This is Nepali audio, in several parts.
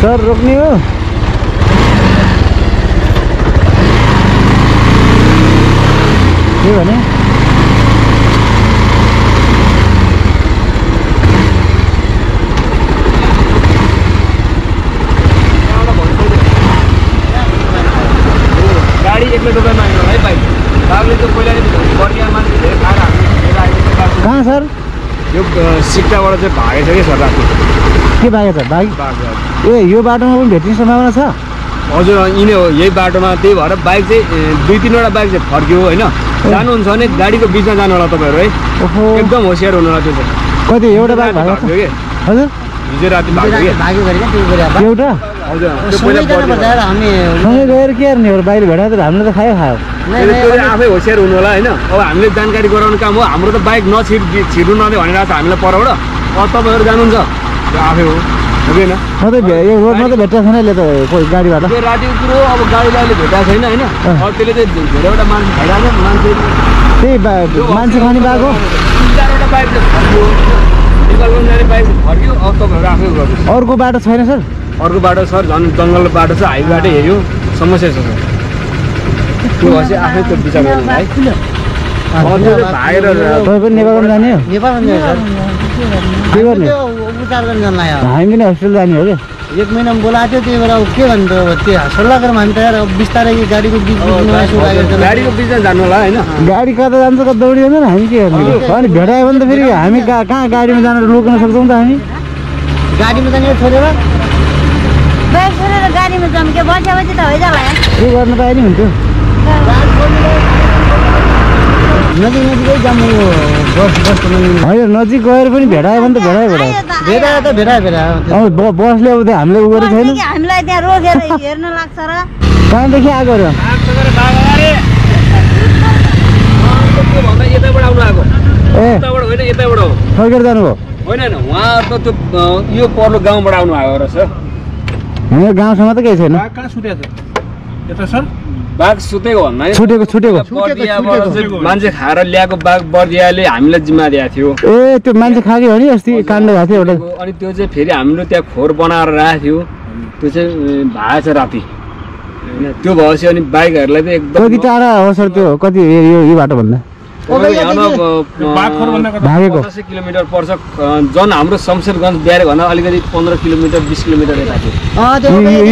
सर रोक्ने हो। के भने? गाडी एक्लै तपाईँ माग्नु है बाइक बाघले त पहिला नै बर्दिया मान्छे धेरै खाएर हामी छ। कहाँ सर? यो सिक्काबाट चाहिँ भागेछ कि सर राति? के बाघ त बाघ ए यो बाटोमा पनि भेट्ने सम्भावना छ? हजुर यिनै हो यही बाटोमा त्यही भएर बाइक चाहिँ दुई तिनवटा बाइक चाहिँ फर्क्यो होइन? जानुहुन्छ भने गाडीको बिचमा जानु होला तपाईँहरू है? ओहो। एकदम होसियार हुनु होला त्यो चाहिँ। कति एउटा राति भएको कि? हजुर। हिजो राति एउटा? सँगै गएर के गर्ने हो बाहिर भेटाएर त हामीले त खायो खायो। आफै होसियार हुनु होला होइन? अब हामीले जानकारी गराउने काम हो हाम्रो त बाइक नछिट छिर्नु नदियो भनिरहेको छ हामीलाई परबाट अब तपाईँहरू जानुहुन्छ। आफै हो। होइन म त भे- यो रोडमा त भेट्छ छैन यसले त कोही गाडीबाट। त्यो रातिको कुरो अब गाडीलाई अहिले भेटाएको छैन होइन। अब त्यसले चाहिँ धेरैवटा मान्छे भइरहेको छ मान्छे। त्यही बा मान्छे खाने बाघ हो। तिन चारवटा बाइक चाहिँ फर्क्यो। जाने बाइक चाहिँ फर्क्यो अब तपाईँहरू आफै गर्नुहोस् अर्को बाटो छैन सर? अर्को बाटो सर झन् जङ्गल बाटो छ हाइवे बाटो हेऱ्यो। समस्या छ सर। त्यो भएपछि आफै त्यो विचार गर्नु है। भागेर तपाईँ पनि नेपालमा जाने हो? नेपालमा जाने सर। के गर्ने? त्यो उपचार गर्न जानु लाग्यो हामी पनि हस्पिटल जाने हो क्या एक महिनामा बोलाएको थियो त्यही भएर अब के भन्नु त अब त्यो सल्लाह गरौँ हामी त यार अब बिस्तारै गाडीको बिच बिचमा जानु। गाडीको बिचमा जानु होला होइन। गाडी कता जान्छ कता दौडी जान्छ हामी के गर्ने? अनि भेटायो भने त फेरि हामी कहाँ कहाँ गाडीमा जान रोक्न सक्छौँ त हामी? गाडीमा जाने छोडेर? गाडीमा जाऊँ के? बसिया बसी त भइजाला यहाँ के गर्न पाए नि हुन्थ्यो। नजिक नजिकै जाम यो बस बस होइन नजिक गएर पनि भेटायो भने त भेटायो भेटायो आयो त, भेटा आयो। त भेटा भेटा अब ब- बसले अब हामीले उ गरेको छैन। हामीलाई त्यहाँ रोकेर हेर्न लाग्छ र। कहाँदेखि आएको र? त्योभन्दा यताबाट आउनु आएको ए। यताबाट होइन यताबाट हो। फर्केर जानुभयो? होइन होइन उहाँ त त्यो अ, यो पर्लो गाउँबाट आउनु भएको रहेछ हाम्रो गाउँसँग त केही छैन। कहाँ सुतेको छ? यता सर? बाघ सुतेको भन्दा नि। छुटेको छुटेको। मान्छे खाएर ल्याएको बाघ बर्दियाले हामीलाई जिम्मा दिएको थियो। ए त्यो मान्छे खाएको हो नि अस्ति काण्ड भएको थियो एउटा। अनि त्यो चाहिँ फेरि हामीले त्यहाँ खोर बनाएर राखेको थियो। त्यो चाहिँ अ, भागेको छ राति। होइन त्यो भएपछि अनि बाइकहरूलाई चाहिँ कति एकदम टाढा हो सर त्यो? कति यो बाघखोर भन्दा कता भागेको। पचासी किलोमिटर पर्छ। झन् हाम्रो शमशेरगञ्ज बिहार भन्दा अलिकति पन्ध्र किलोमिटर बिस किलोमिटर यता थियो।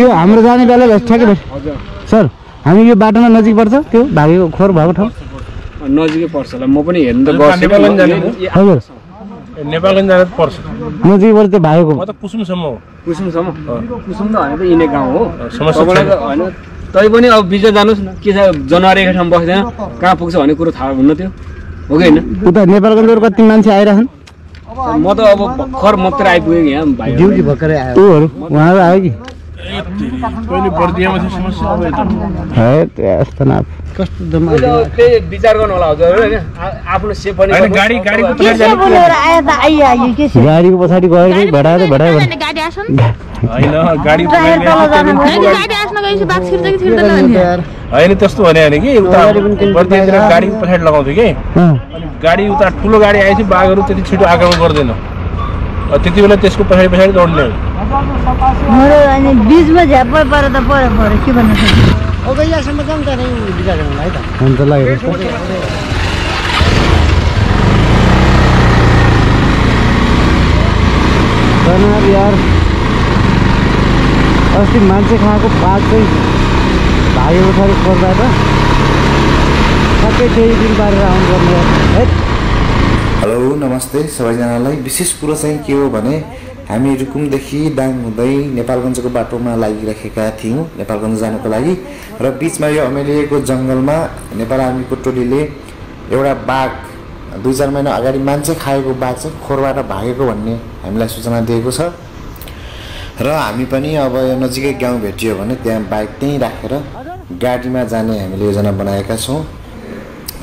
यो- हाम्रो जाने बेला सर हामी यो बाटोमा नजिक पर्छ त्यो भागेको खोर भएको ठाउँ? नजिकै पर्छ होला। म पनि हेर्नु त गर्छु हजुर। नेपालगञ्ज जानु पर्छ। नजिकबाट त्यो भागेको। म त कुसुमसम्म हो। कुसुमसम्म? कुसुम त होइन त यिनै गाउँ हो। समस्या तपाईँलाई त होइन तै पनि अब बिचमा जानुहोस् न। के छ जनावर एकै ठाउँमा बस्दैन। कहाँ पुग्छ भन्ने कुरो थाहा हुन्न त्यो। हो कि होइन? उता नेपालगञ्जबाट कति मान्छे आइरहन् म त अब भर्खर मात्रै आइपुगेँ यहाँ भाइ। ड्युटी भर्खरै आयो। उहाँहरू आयो कि? गाडी गाडीको पछाडि गएर गाडी होइन गाडी गाडी त्यस्तो भने होइन कि उता गाडीको पछाडि लगाउँथ्यो कि। अनि गाडी उता ठुलो गाडी आएपछि बाघहरू त्यति छिटो आक्रमण गर्दैन। त्यति बेला त्यसको पछाडि पछाडि दौड्ने मेरो अनि बिचमा झ्याप्पै पऱ्यो त पऱ्यो पऱ्यो। के भन्नु अब यहाँसम्म जाउँ त विचार गर्नु है त। अन्त लागेको छ जनावर यार। अस्ति मान्छे खाएको बाघ चाहिँ भाग्यो पछाडि खोज्दा त सबै केही दिन पारेर आउनु पर्ने यार है हेलो नमस्ते सबैजनालाई। विशेष कुरो चाहिँ के हो भने हामी रुकुमदेखि दाङ हुँदै नेपालगञ्जको बाटोमा लागिराखेका थियौँ नेपालगञ्ज जानको लागि। र बिचमा यो अमेलिएको जङ्गलमा नेपाल आर्मीको टोलीले एउटा बाघ दुई चार महिना अगाडि मान्छे खाएको बाघ चाहिँ खोरबाट भागेको भन्ने हामीलाई सूचना दिएको छ। र हामी पनि अब यो नजिकै गाउँ भेटियो भने त्यहाँ बाइक त्यहीँ राखेर गाडीमा जाने हामीले योजना बनाएका छौँ।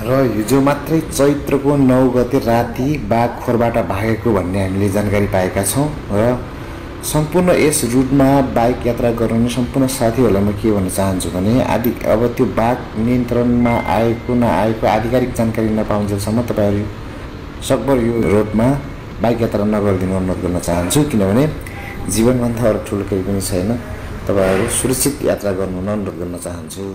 र हिजो मात्रै चैत्रको नौ गते राति बाघ खोरबाट भागेको भन्ने हामीले जानकारी पाएका छौँ र सम्पूर्ण यस रुटमा बाइक यात्रा गर्ने सम्पूर्ण साथीहरूलाई म के भन्न चाहन्छु भने आदि अब त्यो बाघ नियन्त्रणमा आएको नआएको आधिकारिक जानकारी नपाउन्जेलसम्म तपाईँहरू सकभर यो रोडमा बाइक यात्रा नगरिदिनु अनुरोध गर्न चाहन्छु। किनभने जीवनभन्दा अरू ठुलो केही पनि छैन। तपाईँहरू सुरक्षित यात्रा गर्नु अनुरोध गर्न चाहन्छु।